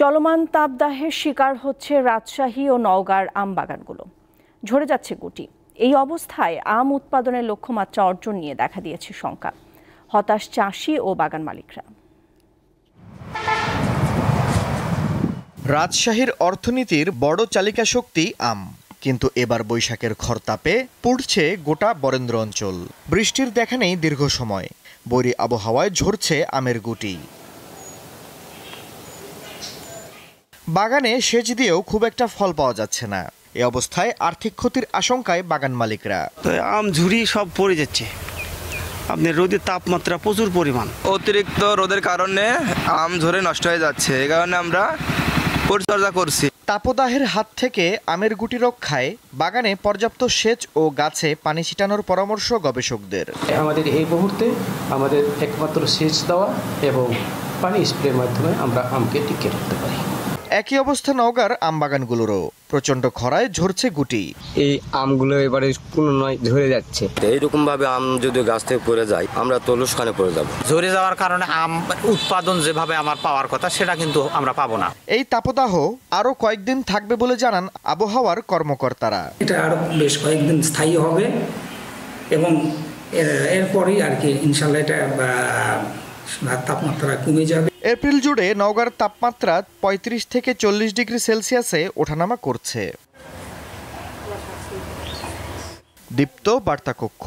চলমান তাপদাহের শিকার হচ্ছে রাজশাহী ও নওগাঁর আম বাগানগুলো ঝরে যাচ্ছে গুটি। এই অবস্থায় আম উৎপাদনের লক্ষ্যমাত্রা অর্জন নিয়ে দেখা দিয়েছে শঙ্কা। হতাশ চাষি ও বাগান মালিকরা। রাজশাহীর অর্থনীতির বড় চালিকা শক্তি আম। কিন্তু এবার বৈশাখের খরতাপে পুড়ছে গোটা বরেন্দ্র অঞ্চল। বৃষ্টির দেখা নেই দীর্ঘ সময়। বৈরী আবহাওয়ায় ঝরছে আমের গুটি। বাগানে সেচ দিয়েও খুব একটা ফল পাওয়া যাচ্ছে না। এ অবস্থায় আর্থিক ক্ষতির আশঙ্কায় বাগান মালিকরা। তো আম ঝুরি সব পড়ে যাচ্ছে। আপনার রোদের তাপমাত্রা প্রচুর পরিমাণ। অতিরিক্ত রোদের কারণে আম ঝরে নষ্ট হয়ে যাচ্ছে। এই কারণে আমরা পরিচর্যা করছি। তাপদাহের হাত থেকে আমের গুটি রক্ষায় বাগানে পর্যাপ্ত সেচ ও গাছে পানি ছিটানোর পরামর্শ গবেষকদের। আমাদের এই মুহূর্তে আমাদের একমাত্র সেচ দেওয়া এবং পানি স্প্রের মাধ্যমে আমরা আমকে টিকে রাখতে পারি। একই অবস্থা নওগাঁর আম বাগানগুলোরও প্রচণ্ড খরায় ঝরছে গুটি। এই আমগুলো এবারে পুনরায় ঝরে যাচ্ছে। এইরকম ভাবে আম যদি গাছ থেকে পড়ে যায় আমরা তো লোসখানে পড়ে যাব। ঝরে যাওয়ার কারণে আম উৎপাদন যেভাবে আমার পাওয়ার কথা সেটা কিন্তু আমরা পাবো না। এই তাপদাহ আরও কয়েকদিন থাকবে বলে জানান আবহাওয়ার কর্মকর্তারা। এটা আরও বেশ কয়েকদিন স্থায়ী হবে এবং এর- এরপরেই আর কি ইনশাল্লাহ এটা তাপমাত্রা কমে যাবে। এপ্রিল জুড়ে নওগাঁর তাপমাত্রা পঁয়ত্রিশ থেকে চল্লিশ ডিগ্রি সেলসিয়াসে ওঠানামা করছে। দীপ্ত বার্তা কক্ষ